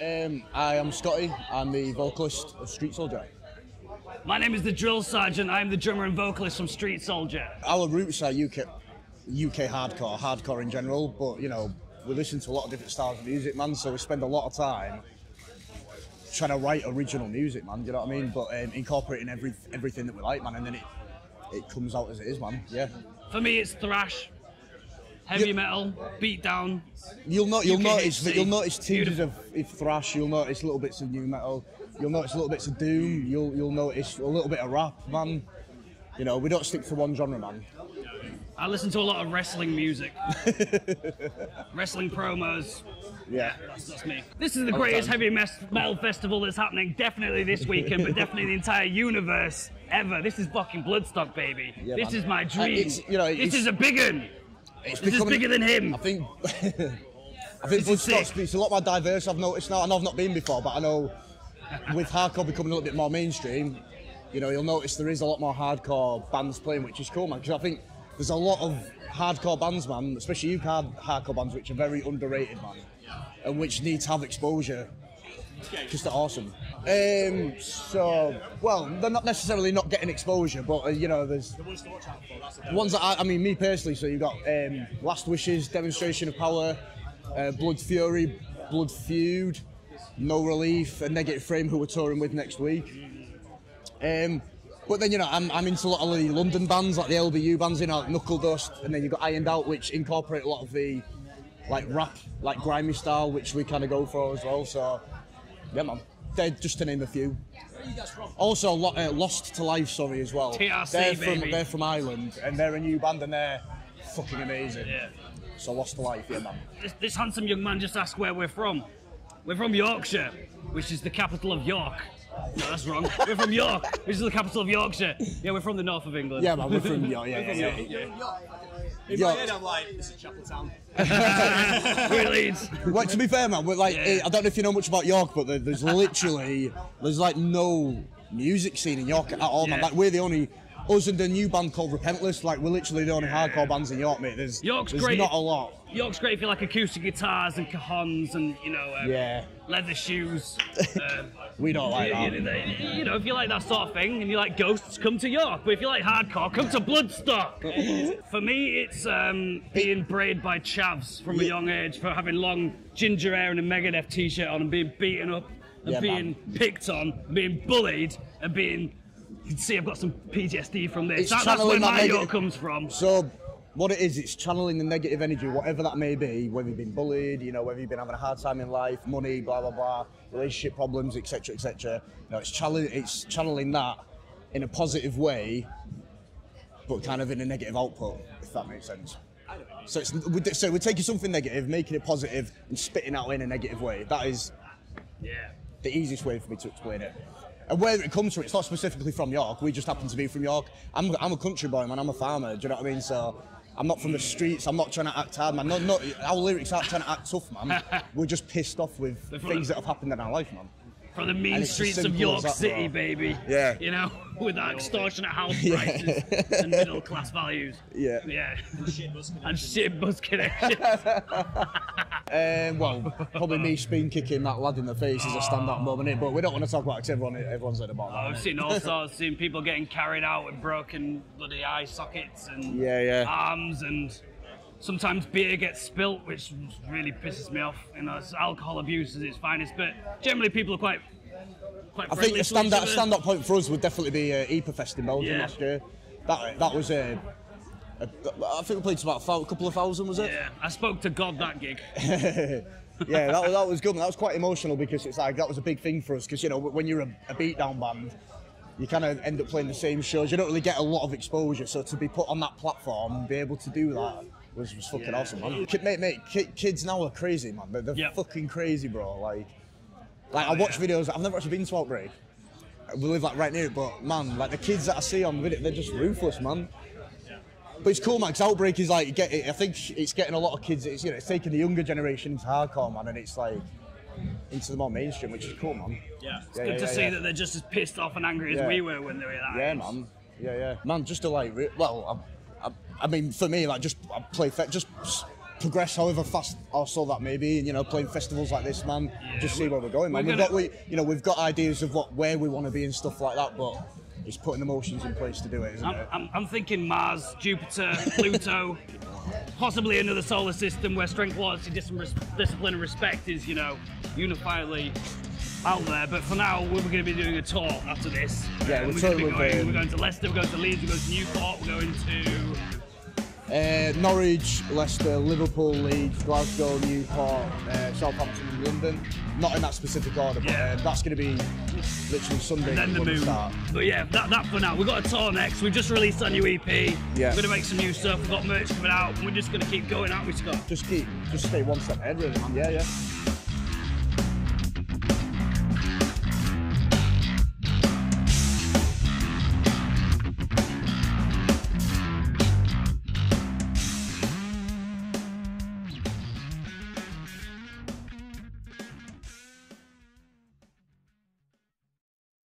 Um, I am Scotty. I'm the vocalist of Street Soldier. My name is the Drill Sergeant. I'm the drummer and vocalist from Street Soldier. Our roots are UK, UK hardcore, hardcore in general, but you know, we listen to a lot of different styles of music, man, so we spend a lot of time trying to write original music, man, do you know what I mean? But um, incorporating every, everything that we like, man, and then it, it comes out as it is, man, yeah. For me, it's thrash, heavy Yep. metal, beat down. You'll not. You'll UK notice that you'll notice tinges of, of thrash. You'll notice little bits of nu metal. You'll notice little bits of doom. You'll you'll notice a little bit of rap, man. You know, we don't stick to one genre, man. I listen to a lot of wrestling music, wrestling promos. Yeah. That's, that's me. This is the greatest heavy metal festival that's happening definitely this weekend, but definitely the entire universe ever. This is fucking Bloodstock, baby. Yeah, this man. is my Uh, dream. it's- you know, this is a big one. It's This is becoming- bigger than him. I think. I think is Bloodstock's it's a lot more diverse. I've noticed now, and I've not been before, but I know with hardcore becoming a little bit more mainstream, you know, you'll notice there is a lot more hardcore bands playing, which is cool, man. Because I think there's a lot of hardcore bands, man, especially UK hard- hardcore bands, which are very underrated, man, and which need to have exposure. Just awesome. Um, so, well, they're not necessarily not getting exposure, but uh, you know, there's the ones that I, I mean, me personally. So you've got um, Last Wishes, Demonstration of Power, uh, Blood Fury, Blood Feud, No Relief, and Negative Frame, who we're touring with next week. Um, but then you know, I'm, I'm into a lot of the London bands, like the LBU bands, you know, like Knuckle Dust, and then you've got Ironed Out, which incorporate a lot of the like rap, like grimy style, which we kind of go for as well. So yeah, man. They're just to name a few. Also, Lo- uh, Lost to Life, sorry, as well. TRC, they're from baby. they're from Ireland, and they're a new band, and they're fucking amazing. Yeah. So Lost to Life, yeah, man. This, this handsome young man just asked where we're from. We're from Yorkshire, which is the capital of York. No, that's wrong. We're from York, which is the capital of Yorkshire. Yeah, we're from the north of England. Yeah, man, we're from yeah, yeah, yeah, from yeah. York. In Yo. my head, I'm like, this is Chapeltown. We're Leeds. Well, to be fair, man, we're like, Yeah. I don't know if you know much about York, but there's literally, there's like no music scene in York at all, man. Like, we're the only, us and a new band called Repentless, like, we're literally the only hardcore bands in York, mate. There's, York's there's great. not a lot. York's great if you like acoustic guitars and cajons and you know um, Yeah. leather shoes. Um, We don't like you, that. you- you know, if you like that sort of thing and you like ghosts, come to York. But if you like hardcore, come to Bloodstock. for me, it's um, being braided by chavs from a young age, for having long ginger hair and a Megadeth t-shirt on, and being beaten up, and Yeah, being picked on, being bullied, and being. You can see I've got some PTSD from this. It's That- that's where that my negative- York comes from. So, what it is, it's channeling the negative energy, whatever that may be, whether you've been bullied, you know, whether you've been having a hard time in life, money, blah blah blah, relationship problems, etc., etc. You know, it's channeling, it's channeling that in a positive way, but kind of in a negative output, if that makes sense. So it's we- so we're taking something negative, making it positive, and spitting out in a negative way. That is Yeah. the easiest way for me to explain it. And where it comes from, it's not specifically from York. We just happen to be from York. I'm, I'm a country boy, man. I'm a farmer. Do you know what I mean? So I'm not from the streets. I'm not trying to act hard, man. Not, not, our lyrics aren't trying to act tough, man. We're just pissed off with things that have happened in our life, man. from the mean And it's as streets of York that, City, bro. baby. Yeah. You know, with that extortionate house Yeah. prices and middle class values. Yeah. Yeah. Shit bus and shit bus connections. Um, well, probably me spin kicking that lad in the face is a standout moment, but we don't want to talk about it everyone, everyone's heard about that. I've seen all sorts, seen people getting carried out with broken bloody eye sockets and Yeah, yeah. arms and sometimes beer gets spilt, which really pisses me off. You know, it's alcohol abuse is its finest, but generally people are quite quite I think a each stand-up point for us would definitely be uh, Ieperfest in Belgium Yeah. last year. That that was a, a I think we played to about a couple of thousand, was it? Yeah, I spoke to God that gig. yeah, that was, that was good. That was quite emotional because it's like that was a big thing for us. Because you know, when you're a, a beatdown band, you kind of end up playing the same shows. You don't really get a lot of exposure. So to be put on that platform and be able to do that was, was fucking Yeah. awesome, man. Kid, mate, mate, ki- kids now are crazy, man. They're, they're Yep. fucking crazy, bro. Like, like I Oh, watch yeah. videos. I've never actually been to Outbreak. We live like right near it, but man, like the kids that I see on video, they're just ruthless, man. But it's cool, man. Because Outbreak is like, get, I think it's getting a lot of kids. It's you know, it's taking the younger generation into hardcore, man, and it's like into the more mainstream, which is cool, man. Yeah. yeah, Good yeah, to see yeah. that they're just as pissed off and angry as we were when they were that Yeah, age. man. Yeah, yeah. Man, just to like, re- well, I, I, I mean, for me, like, just I play, fe- just progress however fast or slow that may be. And you know, playing festivals like this, man. just see where we're going, man. we're We've gonna- got we, you know, we've got ideas of what where we want to be and stuff like that, but it's putting the motions in place to do it, isn't I'm, it? I'm, I'm thinking Mars, Jupiter, Pluto, possibly another solar system where strength, quality, dis- discipline, and respect is, you know, unifiedly out there. But for now, we're going to be doing a tour after this. Yeah, we're we're, going to be going. we're going to Leicester. We're going to Leeds. We're going to Newport. We're going to. Uh, Norwich, Leicester, Liverpool, Leeds, Glasgow, Newport, uh, Southampton, and London. Not in that specific order, but Yeah. um, that's going to be literally Sunday Then the moon. start. But yeah, that, that for now. We've got a tour next. We've just released our new EP. Yeah. We're going to make some new stuff. We've got merch coming out. And we're just going to keep going, aren't we, Scott? Just keep, just stay one step ahead, really, man. Yeah, yeah.